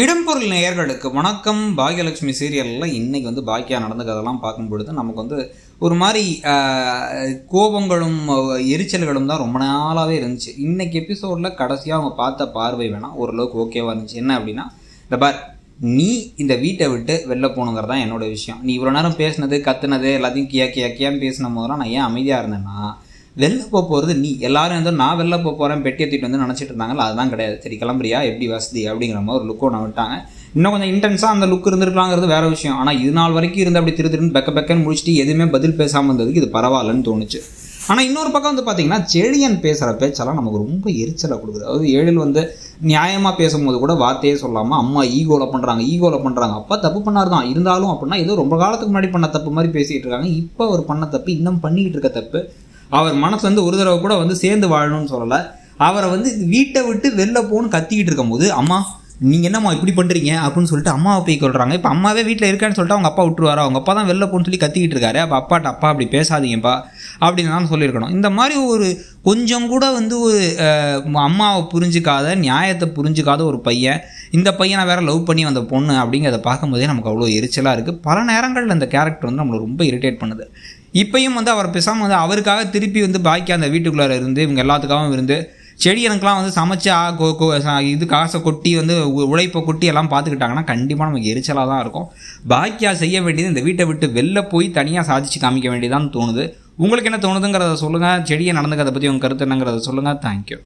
இடம்பொருள் நேயர்களுக்கு வணக்கம். பாக்யலட்சுமி சீரியலில் இன்னைக்கு வந்து பாக்கியா நடந்த கதெல்லாம் பார்க்கும் பொழுது நமக்கு வந்து ஒரு மாதிரி கோபங்களும் எரிச்சல்களும் தான் ரொம்ப நாளாகவே இருந்துச்சு. இன்னைக்கு எபிசோடில் கடைசியாக அவங்க பார்த்த பார்வை வேணால் ஓரளவுக்கு ஓகேவாக இருந்துச்சு. என்ன அப்படின்னா இந்த பார் நீ இந்த வீட்டை விட்டு வெளில போகணுங்கிறது தான் என்னோட விஷயம். நீ இவ்வளோ நேரம் பேசினது கத்துனது எல்லாத்தையும் கியா கியா கியான்னு பேசின போதெல்லாம் நான் ஏன் அமைதியாக இருந்தேன்னா வெளில போக போகிறது நீ எல்லாரும் வந்து நான் வெளில போக போகிறேன் பெட்டி ஏற்றிட்டு வந்து நினச்சிட்டு இருந்தாங்களா அதுதான் கிடையாது. சரி கிளம்புறியா? எப்படி வசதி? அப்படிங்கிற மாதிரி ஒரு லுக்கோ நான் விட்டாங்க. இன்னும் கொஞ்சம் இன்டென்ஸாக அந்த லுக் இருந்திருக்கலாங்கிறது வேற விஷயம். ஆனால் இது நாள் வரைக்கும் இருந்து அப்படி திரு திருன்னு பெக்க பெக்கன்னு முடிச்சுட்டு எதுவுமே பதில் பேசாமல் இருந்ததுக்கு இது பரவாயில்லன்னு தோணுச்சு. ஆனால் இன்னொரு பக்கம் வந்து பார்த்தீங்கன்னா செழியன் பேசுகிற பேச்செல்லாம் நமக்கு ரொம்ப எரிச்சலை கொடுக்குது. அதாவது ஏழில் வந்து நியாயமாக பேசும்போது கூட வார்த்தையே சொல்லாமல் அம்மா ஈகோவில் பண்ணுறாங்க ஈகோவில் பண்ணுறாங்க அப்பா தப்பு பண்ணார் தான். இருந்தாலும் அப்படின்னா ஏதோ ரொம்ப காலத்துக்கு முன்னாடி பண்ண தப்பு மாதிரி பேசிகிட்டு இருக்காங்க. இப்போ அவர் பண்ண தப்பு இன்னும் பண்ணிக்கிட்டு இருக்க தப்பு. அவர் மனசு வந்து ஒரு தடவை கூட வந்து சேர்ந்து வாழணும்னு சொல்லலை. அவரை வந்து வீட்டை விட்டு வெளில போகணும்னு கத்திக்கிட்டு இருக்கும்போது அம்மா நீங்கள் என்னம்மா இப்படி பண்ணுறீங்க அப்படின்னு சொல்லிட்டு அம்மாவை போய் சொல்கிறாங்க இப்போ அம்மாவே வீட்டில் இருக்கான்னு சொல்லிட்டு அவங்க அப்பா விட்டுருவாரா? அவங்க அப்பா தான் வெளில போகணும்னு சொல்லி கத்திக்கிட்டு இருக்காரு. அப்போ அப்பாட்ட அப்பா அப்படி பேசாதீங்கப்பா அப்படின்னு தான் சொல்லியிருக்கணும். இந்த மாதிரி ஒரு கொஞ்சம் கூட வந்து ஒரு அம்மாவை புரிஞ்சுக்காத நியாயத்தை புரிஞ்சுக்காத ஒரு பையன் இந்த பையனை வேற லவ் பண்ணி வந்த பொண்ணு அப்படிங்கிறத பார்க்கும்போதே நமக்கு அவ்வளோ எரிச்சலாக இருக்குது பல நேரங்களில் இந்த கேரக்டர் வந்து நம்மளை ரொம்ப இரிட்டேட் பண்ணுது. இப்பயும் வந்து அவர் பேசாமல் வந்து அவருக்காக திருப்பி வந்து பாக்கி அந்த வீட்டுக்குள்ளார இருந்து இவங்க எல்லாத்துக்காகவும் இருந்து செடி எனக்குலாம் வந்து சமைச்சு இது காசை கொட்டி வந்து உ- உழைப்பை கொட்டி எல்லாம் பார்த்துக்கிட்டாங்கன்னா கண்டிப்பாக நமக்கு எரிச்சலாக தான் இருக்கும். பாக்கியா செய்ய வேண்டியது இந்த வீட்டை விட்டு வெளில போய் தனியாக சாதிச்சு காமிக்க வேண்டியதான்னு தோணுது. உங்களுக்கு என்ன தோணுதுங்கிறத சொல்லுங்கள் செடியை நடந்துக்கிறத பற்றி உங்கள் கருத்து என்னங்கிறத சொல்லுங்கள் தேங்க்யூ